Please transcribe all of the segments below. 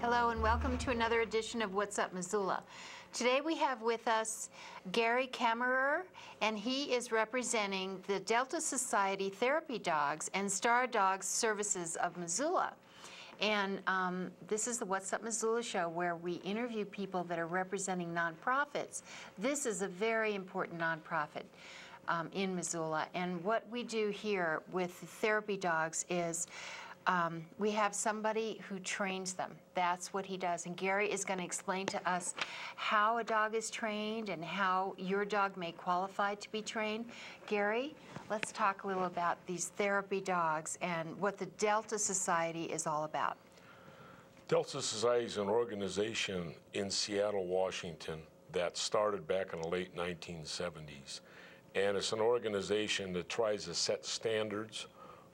Hello and welcome to another edition of What's Up Missoula. Today we have with us Gary Kammerer, and he is representing the Delta Society Therapy Dogs and Star Dogs Services of Missoula. And um, this is the What's Up Missoula show where we interview people that are representing nonprofits. This is a very important nonprofit um, in Missoula. And what we do here with therapy dogs is um, we have somebody who trains them. That's what he does. And Gary is going to explain to us how a dog is trained and how your dog may qualify to be trained. Gary, let's talk a little about these therapy dogs and what the Delta Society is all about. Delta Society is an organization in Seattle, Washington that started back in the late 1970s. And it's an organization that tries to set standards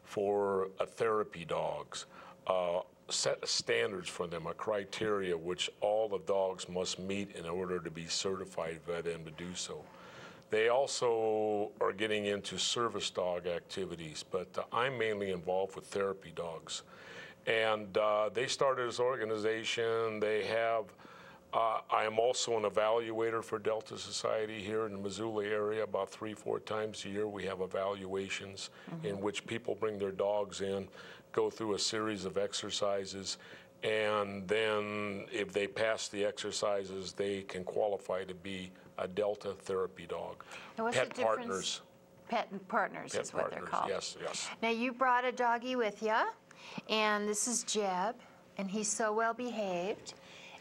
for therapy dogs, uh, set standards for them, a criteria which all the dogs must meet in order to be certified by them to do so. They also are getting into service dog activities, but uh, I'm mainly involved with therapy dogs. And uh, they started this organization. They have uh, I am also an evaluator for Delta Society here in the Missoula area. About three, four times a year, we have evaluations mm-hmm. in which people bring their dogs in, go through a series of exercises, and then if they pass the exercises, they can qualify to be a Delta therapy dog. Pet partners. Pet partners Pet is what partners. they're called. Yes, yes. Now you brought a doggy with you, and this is Jeb, and he's so well behaved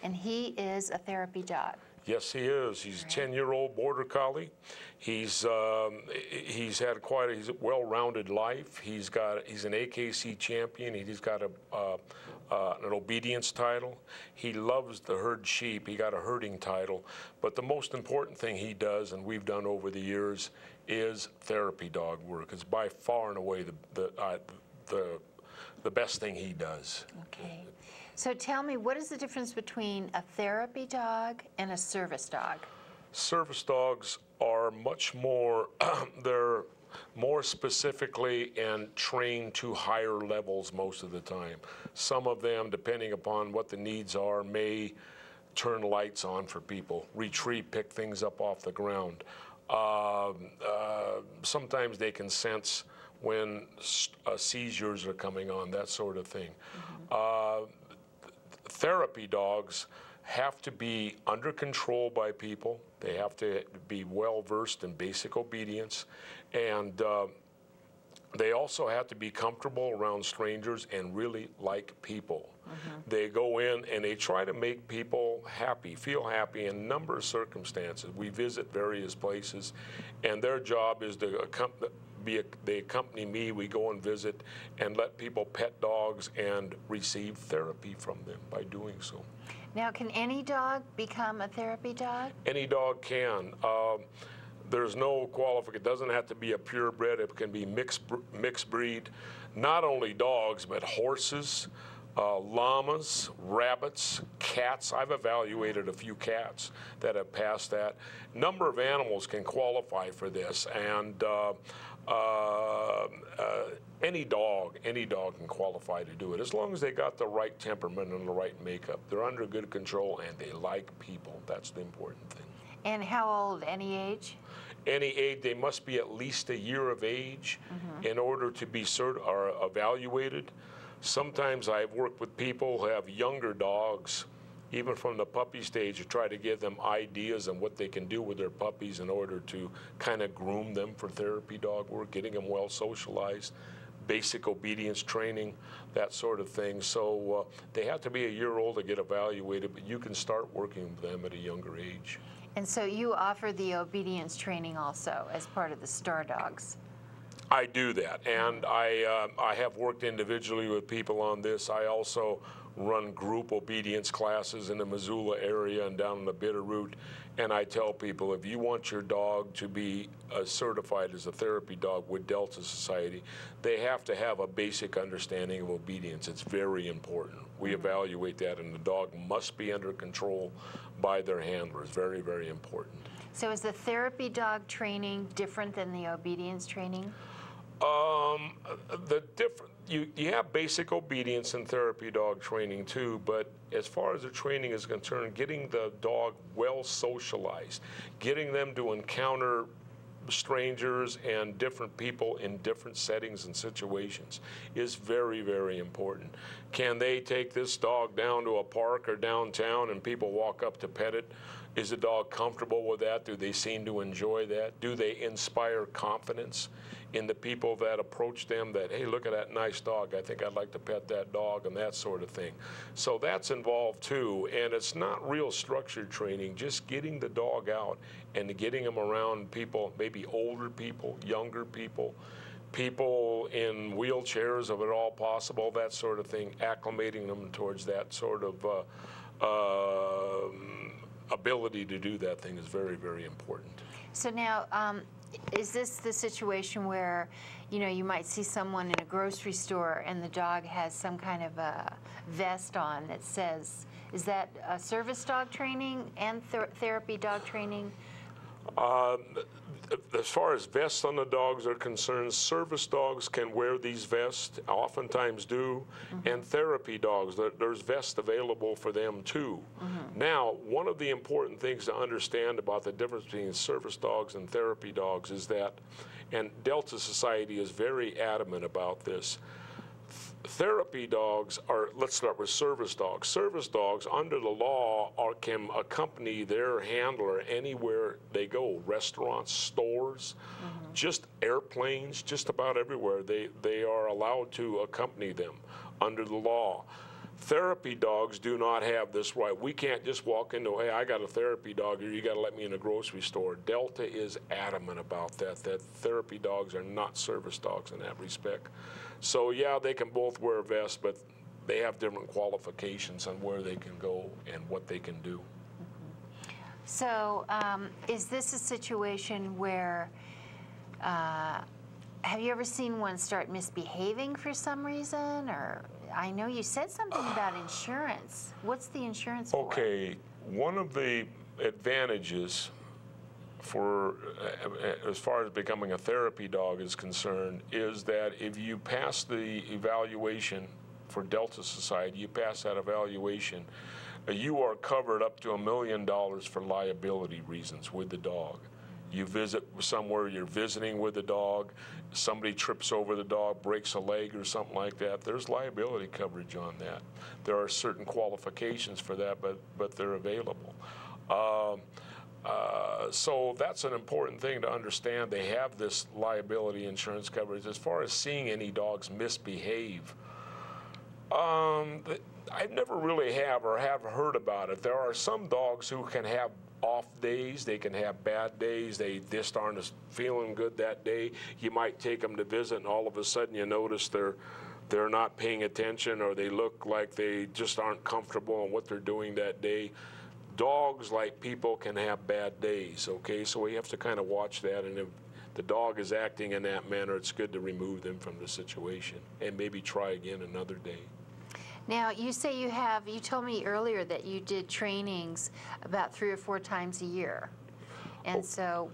and he is a therapy dog. Yes, he is. He's a 10-year-old border collie. He's um, he's had quite a, he's a well-rounded life. He's got he's an AKC champion. He's got a uh, uh, an obedience title. He loves the herd sheep. He got a herding title. But the most important thing he does, and we've done over the years, is therapy dog work. It's by far and away the the uh, the the best thing he does. Okay. So tell me, what is the difference between a therapy dog and a service dog? Service dogs are much more, they're more specifically and trained to higher levels most of the time. Some of them, depending upon what the needs are, may turn lights on for people, retrieve, pick things up off the ground. Uh, uh, sometimes they can sense when uh, seizures are coming on, that sort of thing. Mm -hmm therapy dogs have to be under control by people. They have to be well versed in basic obedience. And uh, they also have to be comfortable around strangers and really like people. Mm-hmm. They go in and they try to make people happy, feel happy in a number of circumstances. We visit various places, and their job is to accompany be a, they accompany me. We go and visit and let people pet dogs and receive therapy from them by doing so. Now, can any dog become a therapy dog? Any dog can. Um, there's no qualification. It doesn't have to be a purebred. It can be mixed mixed breed. Not only dogs, but horses, uh, llamas, rabbits, cats. I've evaluated a few cats that have passed that. Number of animals can qualify for this, and uh, uh, uh, any dog, any dog can qualify to do it as long as they got the right temperament and the right makeup. They're under good control and they like people. That's the important thing. And how old? Any age? Any age. They must be at least a year of age mm-hmm. in order to be cert- or evaluated. Sometimes I've worked with people who have younger dogs even from the puppy stage, to try to give them ideas on what they can do with their puppies in order to kind of groom them for therapy dog work, getting them well socialized, basic obedience training, that sort of thing. So uh, they have to be a year old to get evaluated, but you can start working with them at a younger age. And so you offer the obedience training also as part of the Star Dogs. I do that, and I uh, I have worked individually with people on this. I also run group obedience classes in the Missoula area and down in the Bitterroot. And I tell people if you want your dog to be uh, certified as a therapy dog with Delta Society, they have to have a basic understanding of obedience. It's very important. We mm-hmm. evaluate that, and the dog must be under control by their handlers. Very, very important. So, is the therapy dog training different than the obedience training? Um, the different you, you have basic obedience and therapy dog training too, but as far as the training is concerned, getting the dog well socialized, getting them to encounter strangers and different people in different settings and situations is very, very important. Can they take this dog down to a park or downtown and people walk up to pet it? Is the dog comfortable with that? Do they seem to enjoy that? Do they inspire confidence in the people that approach them that, hey, look at that nice dog. I think I'd like to pet that dog and that sort of thing. So that's involved too. And it's not real structured training, just getting the dog out and getting them around people, maybe older people, younger people, people in wheelchairs if at all possible, that sort of thing, acclimating them towards that sort of uh, uh, ability to do that thing is very, very important. So now, um, is this the situation where, you know, you might see someone in a grocery store and the dog has some kind of a vest on that says, is that a service dog training and ther- therapy dog training? Um, as far as vests on the dogs are concerned, service dogs can wear these vests, oftentimes do, and therapy dogs, there's vests available for them too. Now, one of the important things to understand about the difference between service dogs and therapy dogs is that, and Delta Society is very adamant about this, therapy dogs are let's start with service dogs. Service dogs under the law are, can accompany their handler anywhere they go. Restaurants stores mm-hmm. just airplanes just about everywhere. They they are allowed to accompany them under the law therapy dogs do not have this right we can't just walk into hey i got a therapy dog here you got to let me in a grocery store delta is adamant about that that therapy dogs are not service dogs in that respect so yeah, they can both wear a vest, but they have different qualifications on where they can go and what they can do. So, um, is this a situation where, uh, have you ever seen one start misbehaving for some reason? Or, I know you said something about insurance. What's the insurance for? Okay, one of the advantages for uh, as far as becoming a therapy dog is concerned is that if you pass the evaluation for Delta Society, you pass that evaluation, uh, you are covered up to a million dollars for liability reasons with the dog. You visit somewhere, you're visiting with the dog, somebody trips over the dog, breaks a leg or something like that, there's liability coverage on that. There are certain qualifications for that, but, but they're available. Um, uh, so that's an important thing to understand. They have this liability insurance coverage. As far as seeing any dogs misbehave, um, I never really have or have heard about it. There are some dogs who can have off days. They can have bad days. They just aren't feeling good that day. You might take them to visit, and all of a sudden you notice they're they're not paying attention, or they look like they just aren't comfortable in what they're doing that day dogs, like people, can have bad days, okay? So we have to kind of watch that, and if the dog is acting in that manner, it's good to remove them from the situation and maybe try again another day. Now, you say you have, you told me earlier that you did trainings about three or four times a year. And Oh. so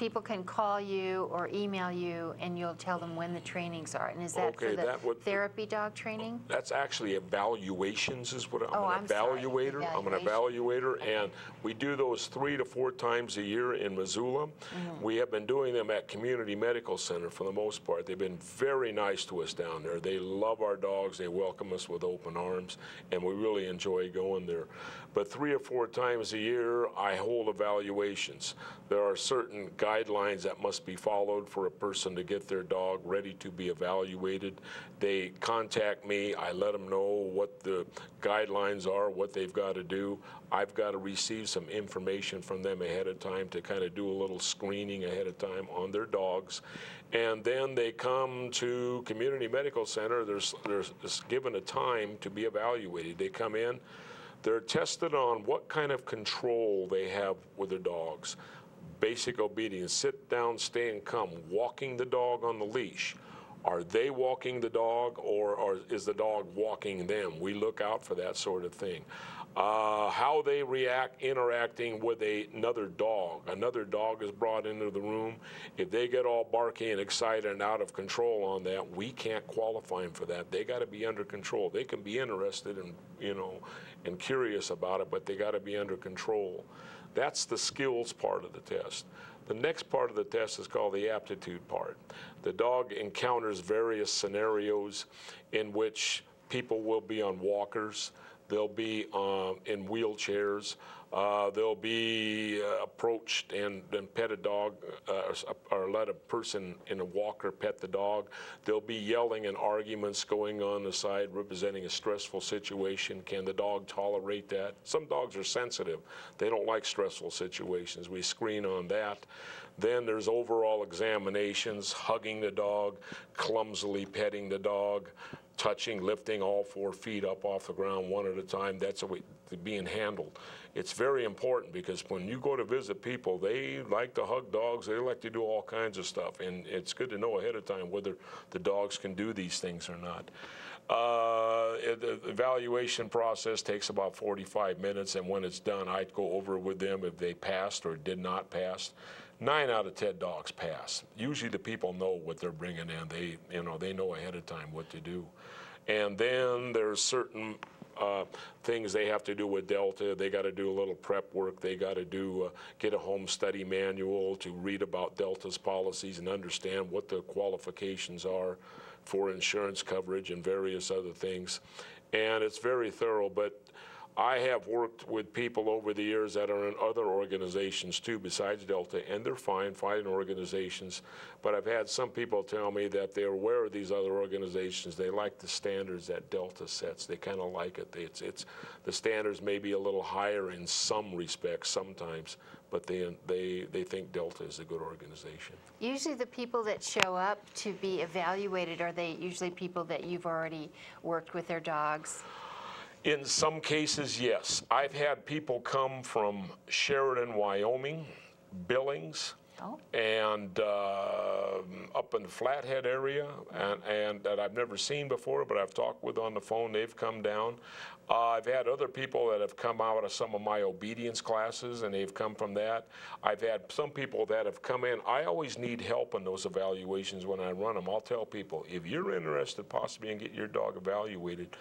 people can call you or email you and you'll tell them when the trainings are. And is that for Okay, the that would- therapy dog training? That's actually evaluations is what I'm Oh, an I'm evaluator. I'm an evaluator, and we do those three to four times a year in Missoula. Mm-hmm. We have been doing them at Community Medical Center for the most part. They've been very nice to us down there. They love our dogs. They welcome us with open arms, and we really enjoy going there. But three or four times a year, I hold evaluations. There are certain guidelines that must be followed for a person to get their dog ready to be evaluated. They contact me. I let them know what the guidelines are, what they've got to do. I've got to receive some information from them ahead of time to kind of do a little screening ahead of time on their dogs. And then they come to Community Medical Center. There's, there's, given a time to be evaluated. They come in. They're tested on what kind of control they have with their dogs. Basic obedience, sit down, stay and come, walking the dog on the leash. Are they walking the dog or, or is the dog walking them? We look out for that sort of thing. Uh, how they react interacting with a, another dog. Another dog is brought into the room. If they get all barky and excited and out of control on that, we can't qualify them for that. They got to be under control. They can be interested in, you know and curious about it, but they got to be under control. That's the skills part of the test. The next part of the test is called the aptitude part. The dog encounters various scenarios in which people will be on walkers, they'll be um, in wheelchairs, uh, they'll be uh, approached and, and pet a dog uh, or let a person in a walker pet the dog. There'll be yelling and arguments going on the side representing a stressful situation. Can the dog tolerate that? Some dogs are sensitive. They don't like stressful situations. We screen on that. Then there's overall examinations, hugging the dog, clumsily petting the dog, touching, lifting all four feet up off the ground one at a time. That's a being handled. It's very important because when you go to visit people, they like to hug dogs. They like to do all kinds of stuff, and it's good to know ahead of time whether the dogs can do these things or not. Uh, the evaluation process takes about 45 minutes, and when it's done, I'd go over with them if they passed or did not pass. Nine out of 10 dogs pass. Usually the people know what they're bringing in. They, you know, they know ahead of time what to do. And then there's certain uh, things they have to do with Delta. They got to do a little prep work. They got to do uh, get a home study manual to read about Delta's policies and understand what the qualifications are for insurance coverage and various other things. And it's very thorough, but I have worked with people over the years that are in other organizations too, besides Delta, and they're fine, fine organizations. But I've had some people tell me that they're aware of these other organizations. They like the standards that Delta sets. They kind of like it. It's, it's the standards may be a little higher in some respects sometimes, but they they they think Delta is a good organization. Usually, the people that show up to be evaluated are they usually people that you've already worked with their dogs? In some cases, yes. I've had people come from Sheridan, Wyoming, Billings, oh. and uh, up in the Flathead area, and, and, that I've never seen before, but I've talked with on the phone. They've come down. Uh, I've had other people that have come out of some of my obedience classes, and they've come from that. I've had some people that have come in. I always need help in those evaluations when I run them. I'll tell people if you're interested possibly in get your dog evaluated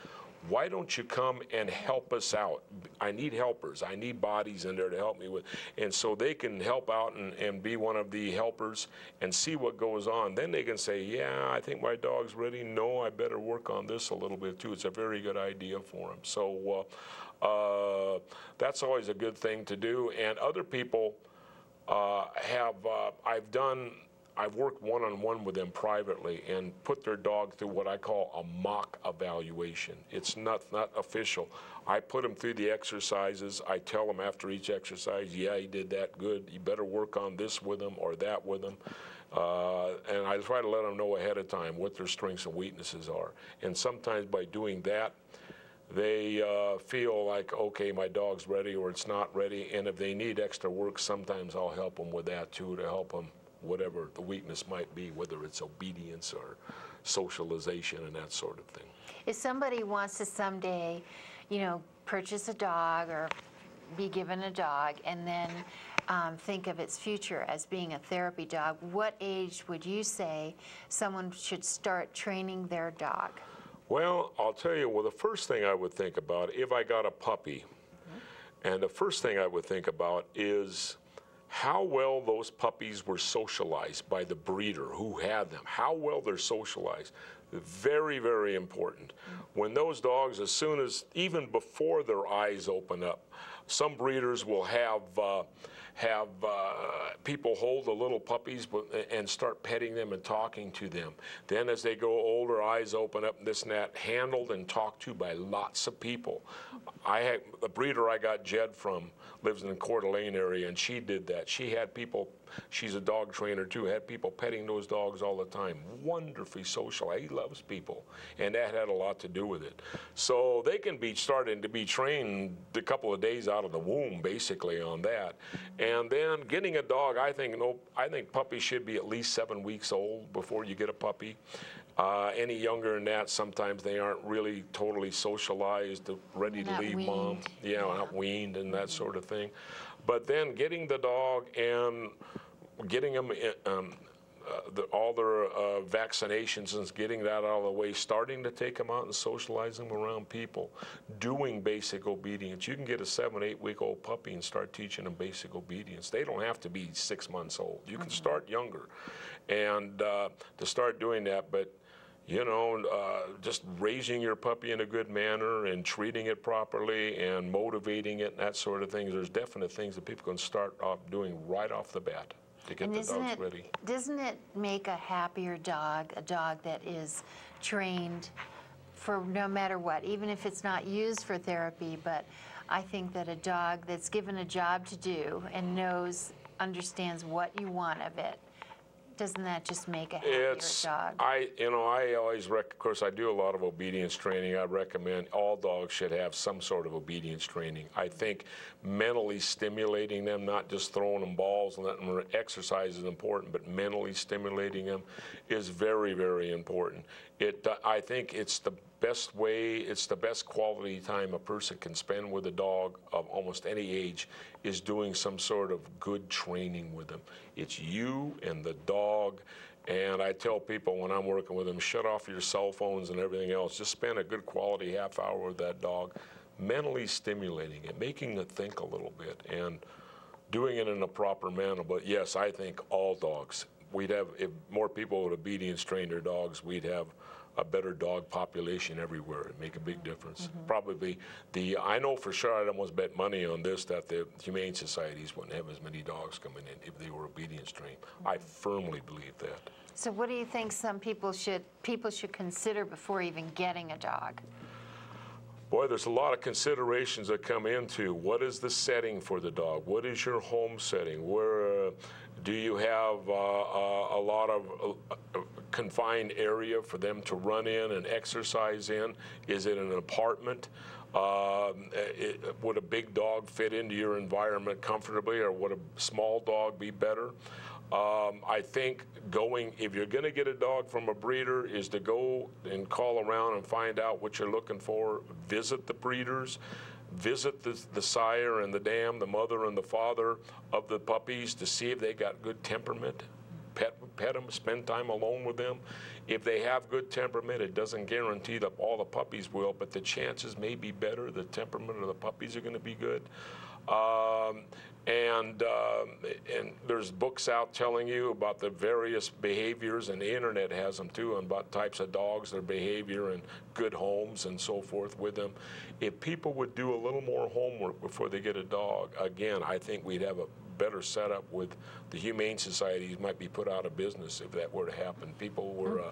why don't you come and help us out? I need helpers. I need bodies in there to help me with. And so they can help out and, and be one of the helpers and see what goes on. Then they can say, yeah, I think my dog's ready. No, I better work on this a little bit too. It's a very good idea for them. So uh, uh, that's always a good thing to do. And other people uh, have, uh, I've done I've worked one-on-one with them privately and put their dog through what I call a mock evaluation. It's not, not official. I put them through the exercises. I tell them after each exercise, yeah, he did that good. You better work on this with him or that with him. Uh, and I try to let them know ahead of time what their strengths and weaknesses are. And sometimes by doing that, they uh, feel like, okay, my dog's ready or it's not ready. And if they need extra work, sometimes I'll help them with that too to help them whatever the weakness might be, whether it's obedience or socialization and that sort of thing. If somebody wants to someday, you know, purchase a dog or be given a dog and then um, think of its future as being a therapy dog, what age would you say someone should start training their dog? Well, I'll tell you, well, the first thing I would think about if I got a puppy, mm-hmm. and the first thing I would think about is how well those puppies were socialized by the breeder who had them, how well they're socialized. Very, very important. When those dogs, as soon as, even before their eyes open up, some breeders will have uh, have uh, people hold the little puppies and start petting them and talking to them. Then as they grow older, eyes open up, this and that, handled and talked to by lots of people. I had, the breeder I got Jed from lives in the Coeur d'Alene area, and she did that. She had people She's a dog trainer too. Had people petting those dogs all the time. Wonderfully social. He loves people, and that had a lot to do with it. So they can be starting to be trained a couple of days out of the womb, basically on that. And then getting a dog, I think no, I think puppies should be at least seven weeks old before you get a puppy. Uh, any younger than that, sometimes they aren't really totally socialized, ready to leave mom. weaned. Yeah, not weaned and that sort of thing. But then getting the dog and getting them um, uh, the, all their uh, vaccinations and getting that out of the way, starting to take them out and socialize them around people, doing basic obedience. You can get a seven, eight week old puppy and start teaching them basic obedience. They don't have to be six months old. You can start younger and uh, to start doing that. But you know, uh, just raising your puppy in a good manner and treating it properly and motivating it and that sort of thing. There's definite things that people can start off doing right off the bat to get And the dogs it, ready. doesn't it make a happier dog, a dog that is trained for no matter what, even if it's not used for therapy, but I think that a dog that's given a job to do and knows, understands what you want of it, doesn't that just make a happier It's, dog? I, you know, I always, rec- of course, I do a lot of obedience training. I recommend all dogs should have some sort of obedience training. I think mentally stimulating them, not just throwing them balls and letting them exercise is important, but mentally stimulating them is very, very important. It, uh, I think it's the best way, it's the best quality time a person can spend with a dog of almost any age is doing some sort of good training with them. It's you and the dog. And I tell people when I'm working with them, shut off your cell phones and everything else. Just spend a good quality half hour with that dog, mentally stimulating it, making it think a little bit, and doing it in a proper manner. But yes, I think all dogs. We'd have if more people would obedience train their dogs, we'd have a better dog population everywhere. It'd make a big difference. Mm-hmm. Probably the I know for sure I'd almost bet money on this that the humane societies wouldn't have as many dogs coming in if they were obedience trained. I mm-hmm. firmly believe that. So what do you think some people should, people should consider before even getting a dog? Boy, there's a lot of considerations that come into what is the setting for the dog? What is your home setting? Where uh, do you have uh, uh, a lot of uh, confined area for them to run in and exercise in? Is it an apartment? Um, it, would a big dog fit into your environment comfortably, or would a small dog be better? Um, I think going, if you're going to get a dog from a breeder, is to go and call around and find out what you're looking for. Visit the breeders, visit the, the sire and the dam, the mother and the father of the puppies to see if they got good temperament. Pet, pet them, spend time alone with them. If they have good temperament, it doesn't guarantee that all the puppies will, but the chances may be better. The temperament of the puppies are going to be good. Um, and um, and there's books out telling you about the various behaviors, and the internet has them too, and about types of dogs, their behavior, and good homes and so forth with them. If people would do a little more homework before they get a dog, again, I think we'd have a better setup with the humane societies might be put out of business if that were to happen. People were uh,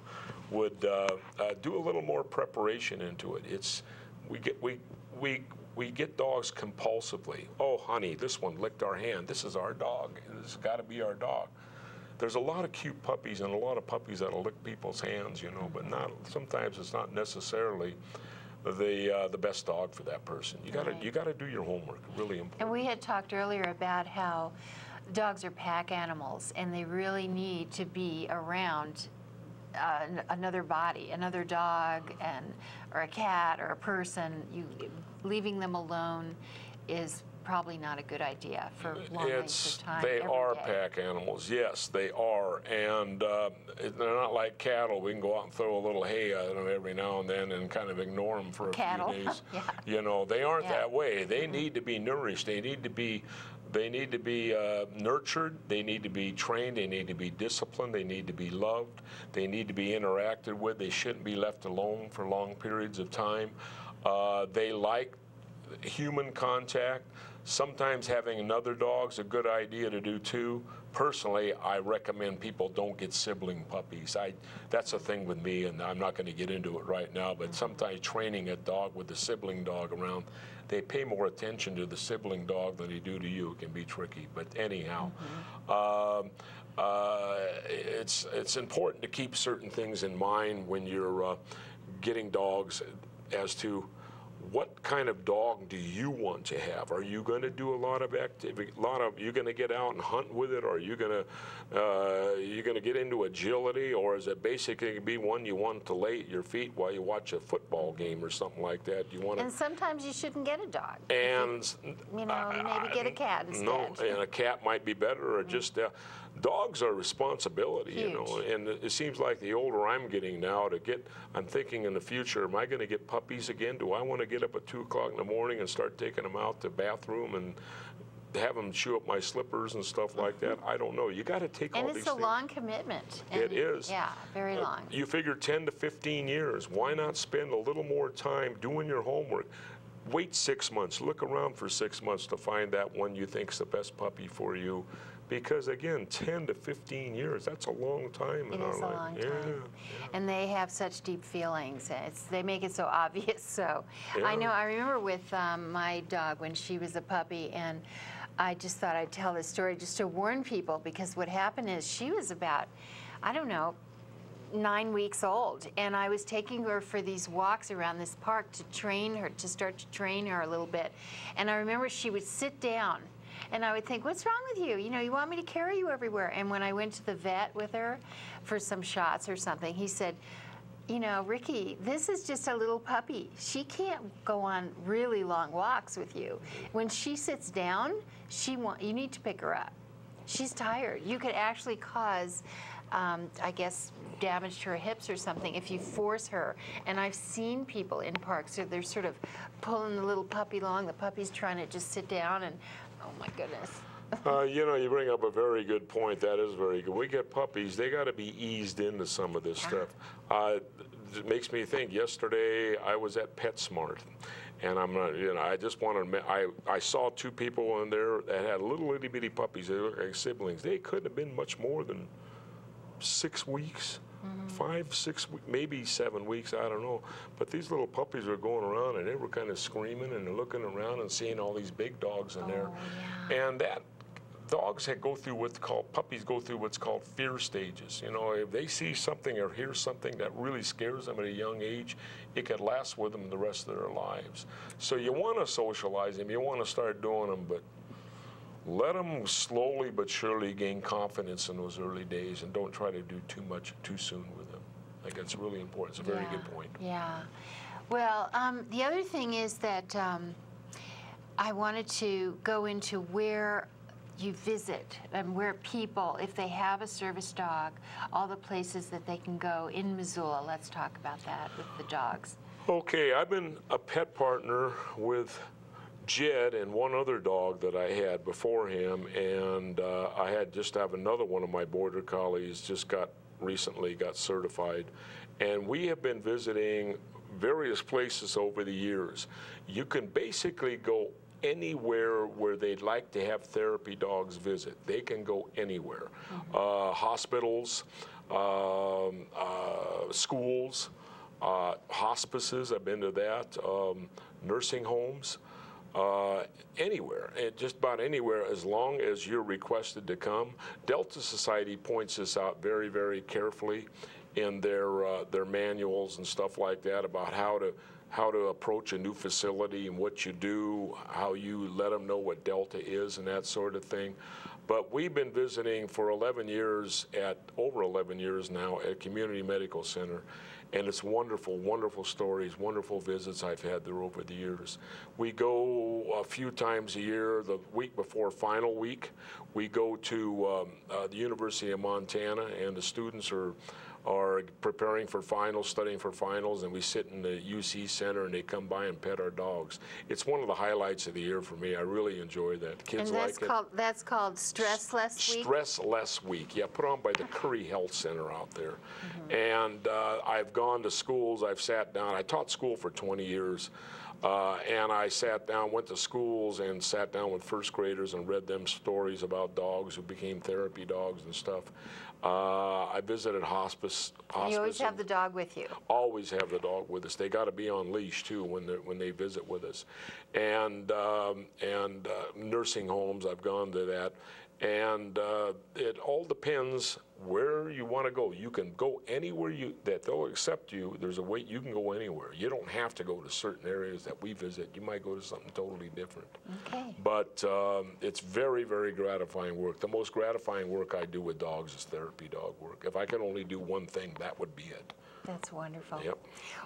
would uh, uh, do a little more preparation into it. It's we get we we we get dogs compulsively. Oh, honey, this one licked our hand. This is our dog. This has got to be our dog. There's a lot of cute puppies and a lot of puppies that'll lick people's hands, you know, but not sometimes it's not necessarily the uh, the best dog for that person. You gotta Right. you gotta do your homework. Really important. And we had talked earlier about how dogs are pack animals and they really need to be around uh, another body, another dog, and or a cat or a person. You leaving them alone is probably not a good idea for long It's of time. they are day. pack animals. Yes, they are, and uh, they're not like cattle. We can go out and throw a little hay at them every now and then and kind of ignore them for a Cattle, few days. yeah. You know, they aren't Yeah. that way. They need to be nourished. They need to be. They need to be uh, nurtured. They need to be trained. They need to be disciplined. They need to be loved. They need to be interacted with. They shouldn't be left alone for long periods of time. Uh, they like human contact. Sometimes having another dog's a good idea to do too. Personally, I recommend people don't get sibling puppies. I, that's a thing with me, and I'm not going to get into it right now. But sometimes training a dog with a sibling dog around, they pay more attention to the sibling dog than they do to you. It can be tricky. But anyhow, um, uh, it's it's important to keep certain things in mind when you're uh, getting dogs as to what kind of dog do you want to have? Are you going to do a lot of activity? A lot of you going to get out and hunt with it? Are you going to uh, you going to get into agility, or is it basically be one you want to lay at your feet while you watch a football game or something like that? You want to And sometimes you shouldn't get a dog. and You know, maybe get a cat instead. no, and a cat might be better, or just uh, dogs are a responsibility, you know. And it seems like the older I'm getting now, to get, I'm thinking in the future, am I going to get puppies again? Do I want to get up at two o'clock in the morning and start taking them out to bathroom and have them chew up my slippers and stuff like that? I don't know. You got to take And all it's these a things. long commitment. and It is. Yeah, very Uh, long. You figure 10 to 15 years. Why not spend a little more time doing your homework? Wait six months. Look around for six months to find that one you think's the best puppy for you. Because again, 10 to 15 years, that's a long time in It our is a life. long Yeah. time. And they have such deep feelings. and It's, they make it so obvious. So I know, I remember with um, my dog when she was a puppy, and I just thought I'd tell this story just to warn people because what happened is she was about, I don't know, nine weeks old and i was taking her for these walks around this park to train her to start to train her a little bit and i remember she would sit down and i would think what's wrong with you you know you want me to carry you everywhere and when i went to the vet with her for some shots or something he said you know Rikki this is just a little puppy she can't go on really long walks with you when she sits down she want you need to pick her up She's tired. You could actually cause, um, I guess, damage to her hips or something if you force her. And I've seen people in parks, so they're sort of pulling the little puppy along. The puppy's trying to just sit down, and oh my goodness. Uh, you know, you bring up a very good point. That is very good. We get puppies; they got to be eased into some of this stuff. Uh, it makes me think. Yesterday, I was at PetSmart, and I'm not. You know, I just want to. I I saw two people in there that had little itty bitty puppies. They look like siblings. They couldn't have been much more than six weeks. Five, six, maybe seven weeks, I don't know. But these little puppies were going around and they were kind of screaming and looking around and seeing all these big dogs in there. Oh, and that dogs that go through what's called puppies go through what's called fear stages. You know, if they see something or hear something that really scares them at a young age, it could last with them the rest of their lives. So you want to socialize them, you want to start doing them, but let them slowly but surely gain confidence in those early days, and don't try to do too much too soon with them. I think that's really important. It's a very yeah. good point. Yeah. Well, um, the other thing is that um, I wanted to go into where you visit and where people, if they have a service dog, all the places that they can go in Missoula. Let's talk about that with the dogs. Okay, I've been a pet partner with Jed and one other dog that I had before him, and uh, I had just have another one of my border collies just got recently got certified, and we have been visiting various places over the years. You can basically go anywhere where they'd like to have therapy dogs visit. They can go anywhere. Uh, hospitals, um, uh, schools, uh, hospices, I've been to that, um, nursing homes, uh, anywhere, just about anywhere, as long as you're requested to come. Delta Society points this out very, very carefully in their uh, their manuals and stuff like that about how to how to approach a new facility and what you do, how you let them know what Delta is and that sort of thing. But we've been visiting for 11 years at over 11 years now at Community Medical Center, and it's wonderful, wonderful stories, wonderful visits I've had there over the years. We go a few times a year. The week before final week, we go to um, uh, the University of Montana, and the students are are preparing for finals, studying for finals, and we sit in the UC Center and they come by and pet our dogs. It's one of the highlights of the year for me. I really enjoy that. Kids and that's like it. that's called Stress Less Week. Stress Less Week. Yeah, put on by the Curry Health Center out there. Mm-hmm. And uh, I've gone to schools, I've sat down, I taught school for 20 years. Uh, and I sat down, went to schools and sat down with first graders and read them stories about dogs who became therapy dogs and stuff. Uh, I visited hospice. hospice You always have the dog with you. always have the dog with us. They got to be on leash too when they when they visit with us, and um, and uh, nursing homes. I've gone to that, And uh, it all depends where you want to go. You can go anywhere you that they'll accept you. There's a way you can go anywhere. You don't have to go to certain areas that we visit. You might go to something totally different. Okay. But um, it's very, very gratifying work. The most gratifying work I do with dogs is therapy dog work. If I could only do one thing, that would be it. That's wonderful. Yep.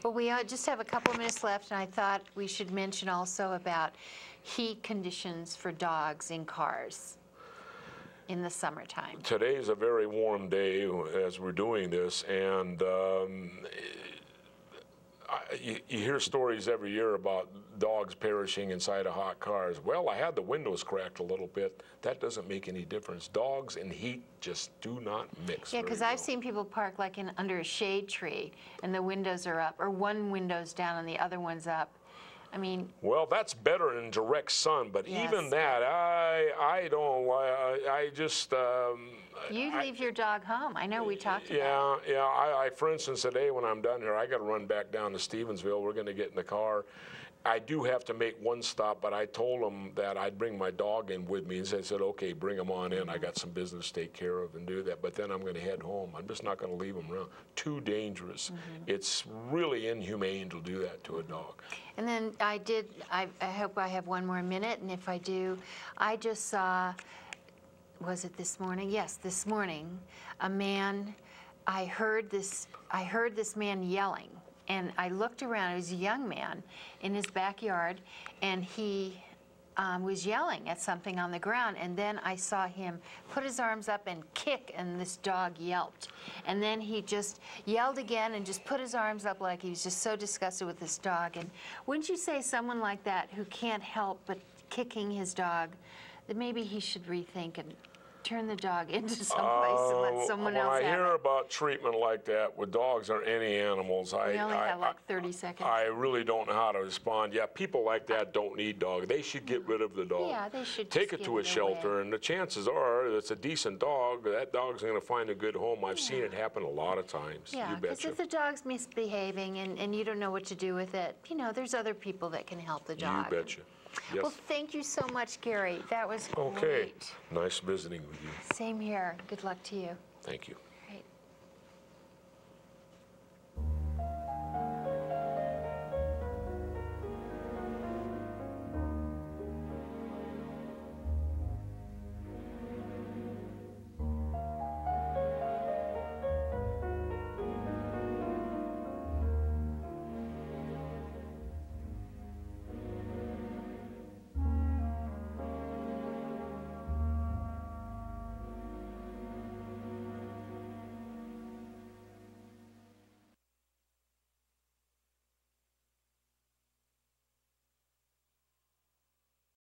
Well, we uh, just have a couple of minutes left, and I thought we should mention also about heat conditions for dogs in cars in the summertime. Today is a very warm day as we're doing this, and um, I, you, you hear stories every year about dogs perishing inside of hot cars. Well, I had the windows cracked a little bit. That doesn't make any difference. Dogs and heat just do not mix. Yeah, because I've well. seen people park like in, under a shade tree, and the windows are up, or one window's down and the other one's up. I mean, Well, that's better in direct sun, but even that, I I don't I, I just. Um, you I- leave your dog home. I know we talked about Yeah, yeah. I, I, for instance, today when I'm done here, I got to run back down to Stevensville. We're going to get in the car. I do have to make one stop, but I told them that I'd bring my dog in with me, and they said, "Okay, bring him on in. I got some business to take care of and do that." But then I'm going to head home. I'm just not going to leave him around. Too dangerous. Mm-hmm. It's really inhumane to do that to a dog. And then I did, I, I hope I have one more minute, and if I do, I just saw, was it this morning? Yes, this morning, a man, I heard this, I heard this man yelling, and I looked around, it was a young man in his backyard, and he um, was yelling at something on the ground, and then I saw him put his arms up and kick, and this dog yelped. And then he just yelled again and just put his arms up like he was just so disgusted with this dog. And wouldn't you say someone like that who can't help but kicking his dog, that maybe he should rethink and turn the dog into someplace and Uh, let someone when else I have hear it? about treatment like that with dogs or any animals, I We only I- have I- like 30 seconds. I really don't know how to respond. Yeah, people like that don't need dogs. They should get rid of the dog. Yeah, they should Take it to a it shelter, away. and the chances are it's a decent dog. That dog's going to find a good home. I've seen it happen a lot of times. Yeah, because if the dog's misbehaving and, and you don't know what to do with it, you know, there's other people that can help the dog. you betcha. Yes. Well, thank you so much, Gary. That was okay. great. Okay. Nice visiting with you. Same here. Good luck to you. Thank you.